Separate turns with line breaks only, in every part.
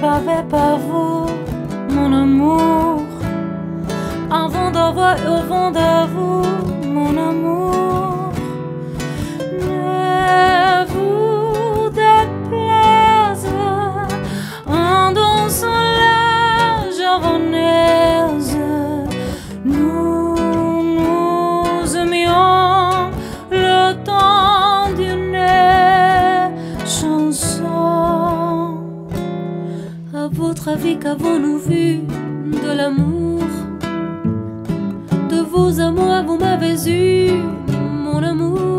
m'avez pas vous, mon amour, avant d'avoir, au vent de vous. Qu'avons-nous vu de l'amour De vos amours, vous m'avez eu, mon amour.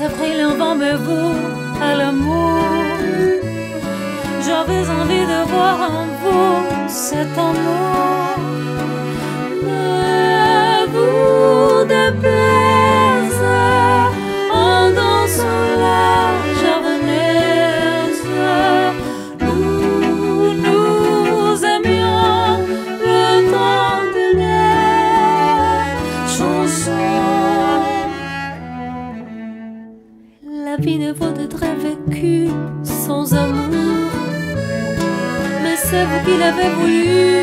Après le vent me vaut à l'amour. J'avais envie de voir en vous cet amour. Vie ne vaut être vécue sans amour. Mais c'est vous qui l'avez voulu,